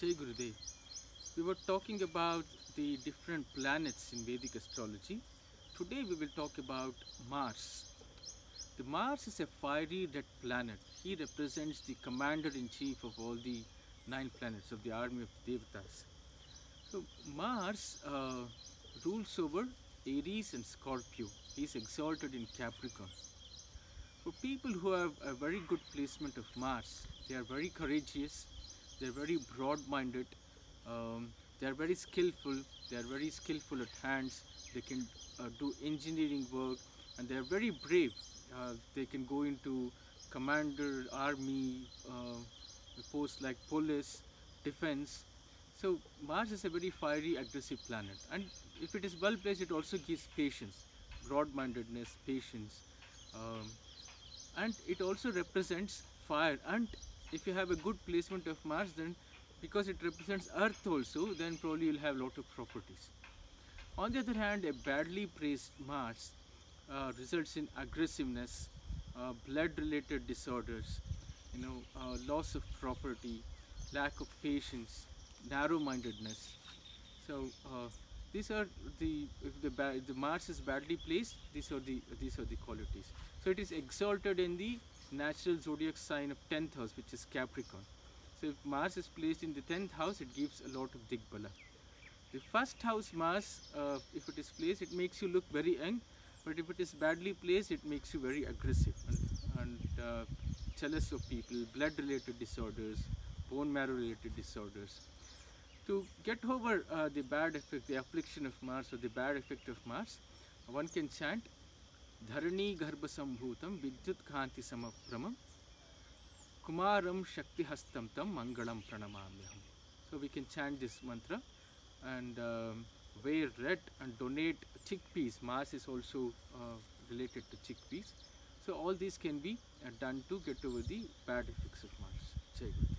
Jai Gurudev. We were talking about the different planets in Vedic astrology. Today we will talk about Mars. The Mars is a fiery red planet. He represents the commander in chief of all the nine planets of the army of Devatas. So Mars uh, rules over Aries and Scorpio. He is exalted in Capricorn. For people who have a very good placement of Mars, they are very courageous, they are very broad-minded, um, they are very skillful, they are very skillful at hands, they can uh, do engineering work and they are very brave. Uh, they can go into commander, army, uh, posts like police, defense. So Mars is a very fiery, aggressive planet and if it is well placed it also gives patience, broad-mindedness, patience. Um, and it also represents fire and if you have a good placement of Mars then because it represents earth also then probably you'll have a lot of properties. On the other hand a badly placed Mars uh, results in aggressiveness, uh, blood related disorders, you know, uh, loss of property, lack of patience, narrow mindedness. So uh, these are the if the, the Mars is badly placed these are the these are the qualities. So it is exalted in the natural zodiac sign of 10th house which is Capricorn. So if Mars is placed in the 10th house it gives a lot of Digbala. The first house Mars uh, if it is placed it makes you look very young but if it is badly placed it makes you very aggressive and, and uh, jealous of people, blood related disorders, bone marrow related disorders. To get over uh, the bad effect, the affliction of Mars or the bad effect of Mars, one can chant धरणी गर्भ संभूतम विद्युत कांति समप्रम कुमारम शक्ति हस्तम तम मंगलम प्रणमाम्यहम so we can chant this mantra and wear red and donate chickpeas Mars is also related to chickpeas so all this can be done to get to the bad effects of Mars जय गुरु